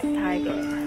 Tiger.